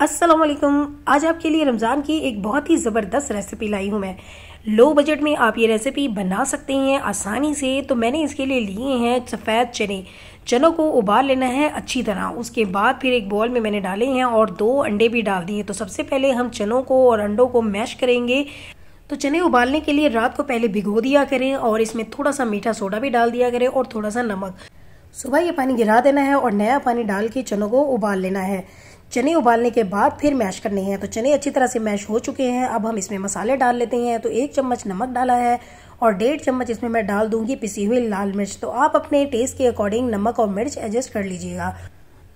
वालेकुम आज आपके लिए रमज़ान की एक बहुत ही ज़बरदस्त रेसिपी लाई हूँ मैं। लो बजट में आप ये रेसिपी बना सकते हैं आसानी से तो मैंने इसके लिए लिए हैं सफ़ेद चने। चनों को उबाल लेना है अच्छी तरह। उसके बाद फिर एक बॉल में मैंने डाले हैं और दो अंडे भी डाल दिए तो सबसे पहले हम चनों को और अंडों को मैश करेंगे। तो चने उबालने के लिए रात को पहले भिगो दिया करें और इसमें थोड़ा सा मीठा सोडा भी डाल दिया करें और थोड़ा सा नमक। सुबह ये पानी गिरा देना है और नया पानी डाल के चनों को उबाल लेना है। चने उबालने के बाद फिर मैश करने हैं। तो चने अच्छी तरह से मैश हो चुके हैं। अब हम इसमें मसाले डाल लेते हैं। तो एक चम्मच नमक डाला है और डेढ़ चम्मच इसमें मैं डाल दूँगी पिसी हुई लाल मिर्च। तो आप अपने टेस्ट के अकॉर्डिंग नमक और मिर्च एडजस्ट कर लीजिएगा।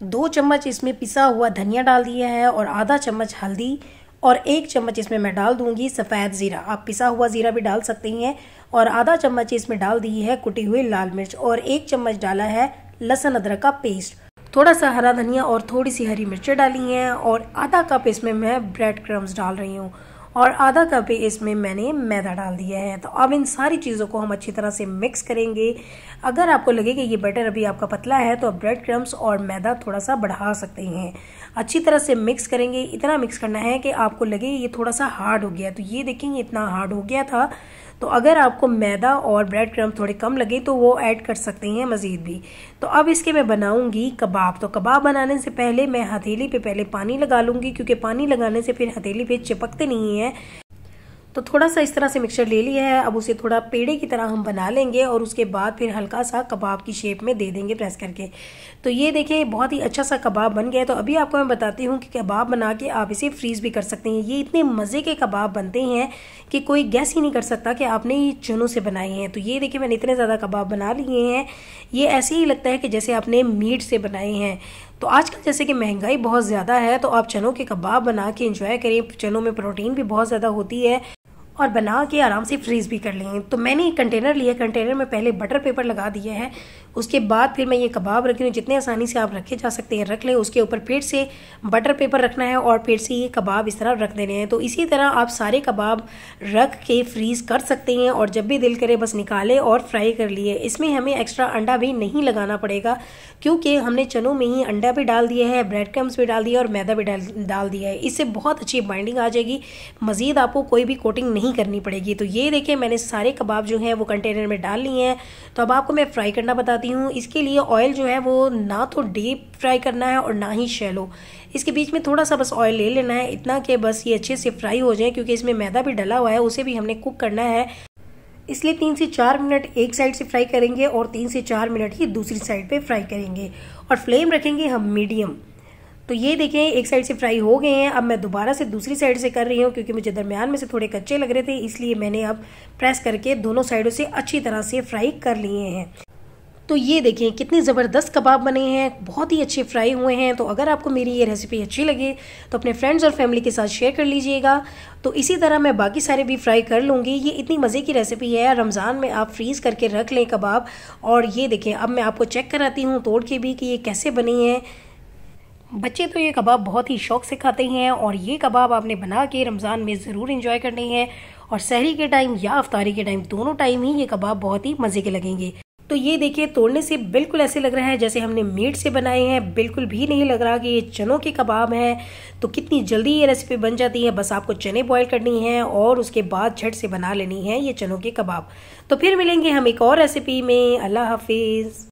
दो चम्मच इसमें पिसा हुआ धनिया डाल दिया है और आधा चम्मच हल्दी और एक चम्मच इसमें मैं डाल दूँगी सफ़ेद ज़ीरा। आप पिसा हुआ ज़ीरा भी डाल सकते हैं और आधा चम्मच इसमें डाल दी है कुटी हुई लाल मिर्च और एक चम्मच डाला है लहसुन अदरक का पेस्ट थोड़ा सा हरा धनिया और थोड़ी सी हरी मिर्चें डाली हैं और आधा कप इसमें मैं ब्रेड क्रम्स डाल रही हूँ और आधा कप इसमें मैंने मैदा डाल दिया है। तो अब इन सारी चीज़ों को हम अच्छी तरह से मिक्स करेंगे। अगर आपको लगे कि ये बैटर अभी आपका पतला है तो आप ब्रेड क्रम्स और मैदा थोड़ा सा बढ़ा सकते हैं। अच्छी तरह से मिक्स करेंगे। इतना मिक्स करना है कि आपको लगे ये थोड़ा सा हार्ड हो गया। तो ये देखेंगे, इतना हार्ड हो गया था। तो अगर आपको मैदा और ब्रेड क्रम थोड़े कम लगे तो वो ऐड कर सकते हैं मज़ीद भी। तो अब इसके मैं बनाऊँगी कबाब। तो कबाब बनाने से पहले मैं हथेली पे पहले पानी लगा लूँगी, क्योंकि पानी लगाने से फिर हथेली पे चिपकते नहीं है। तो थोड़ा सा इस तरह से मिक्सचर ले लिया है। अब उसे थोड़ा पेड़े की तरह हम बना लेंगे और उसके बाद फिर हल्का सा कबाब की शेप में दे देंगे प्रेस करके। तो ये देखिए, बहुत ही अच्छा सा कबाब बन गया है। तो अभी आपको मैं बताती हूँ कि कबाब बना के आप इसे फ्रीज़ भी कर सकते हैं। ये इतने मज़े के कबाब बनते हैं कि कोई गैस ही नहीं कर सकता कि आपने ये चनों से बनाए हैं। तो ये देखिए, मैंने इतने ज़्यादा कबाब बना लिए हैं। ये ऐसे ही लगता है कि जैसे आपने मीट से बनाए हैं। तो आजकल जैसे कि महँगाई बहुत ज़्यादा है तो आप चनों के कबाब बना के इंजॉय करें। चनों में प्रोटीन भी बहुत ज़्यादा होती है। और बना के आराम से फ्रीज भी कर लेंगे तो मैंने एक कंटेनर लिया। कंटेनर में पहले बटर पेपर लगा दिया है। उसके बाद फिर मैं ये कबाब रख हूँ। जितने आसानी से आप रखे जा सकते हैं, रख लें। उसके ऊपर फिर से बटर पेपर रखना है और फिर से ये कबाब इस तरह रख देने हैं। तो इसी तरह आप सारे कबाब रख के फ्रीज़ कर सकते हैं और जब भी दिल करे बस निकाले और फ्राई कर लिए। इसमें हमें एक्स्ट्रा अंडा भी नहीं लगाना पड़ेगा, क्योंकि हमने चनों में ही अंडा भी डाल दिया है ब्रेड क्रम्स भी डाल दिया और मैदा भी डाल दिया है। इससे बहुत अच्छी बाइंडिंग आ जाएगी। मज़ीद आपको कोई भी कोटिंग नहीं करनी पड़ेगी। तो ये देखें मैंने सारे कबाब जो हैं वो कंटेनर में डाल लिए हैं। तो अब आपको मैं फ्राई करना बताती हूँ। इसके लिए ऑयल जो है वो ना तो डीप फ्राई करना है और ना ही शैलो इसके बीच में थोड़ा सा बस ऑयल ले लेना है, इतना कि बस ये अच्छे से फ्राई हो जाए, क्योंकि इसमें मैदा भी डला हुआ है, उसे भी हमने कुक करना है। इसलिए तीन से चार मिनट एक साइड से फ्राई करेंगे और तीन से चार मिनट ही दूसरी साइड पे फ्राई करेंगे। और फ्लेम रखेंगे हम मीडियम तो ये देखें, एक साइड से फ्राई हो गए हैं। अब मैं दोबारा से दूसरी साइड से कर रही हूँ, क्योंकि मुझे दरमियान में से थोड़े कच्चे लग रहे थे, इसलिए मैंने अब प्रेस करके दोनों साइडों से अच्छी तरह से फ्राई कर लिए हैं। तो ये देखें, कितने ज़बरदस्त कबाब बने हैं, बहुत ही अच्छे फ्राई हुए हैं। तो अगर आपको मेरी ये रेसिपी अच्छी लगे तो अपने फ्रेंड्स और फैमिली के साथ शेयर कर लीजिएगा। तो इसी तरह मैं बाकी सारे भी फ्राई कर लूँगी। ये इतनी मज़े की रेसिपी है, रमज़ान में आप फ्रीज़ करके रख लें कबाब। और ये देखें, अब मैं आपको चेक कराती हूँ तोड़ के भी कि ये कैसे बने हैं। बच्चे तो ये कबाब बहुत ही शौक से खाते हैं और ये कबाब आपने बना के रमज़ान में ज़रूर इंजॉय करने हैं। और सहरी के टाइम या अफ्तारी के टाइम दोनों टाइम ही ये कबाब बहुत ही मज़े के लगेंगे। तो ये देखिए, तोड़ने से बिल्कुल ऐसे लग रहा है जैसे हमने मीट से बनाए हैं। बिल्कुल भी नहीं लग रहा कि ये चनों के कबाब हैं। तो कितनी जल्दी ये रेसिपी बन जाती है। बस आपको चने बॉईल करनी है और उसके बाद झट से बना लेनी है ये चनों के कबाब। तो फिर मिलेंगे हम एक और रेसिपी में। अल्लाह हाफिज़।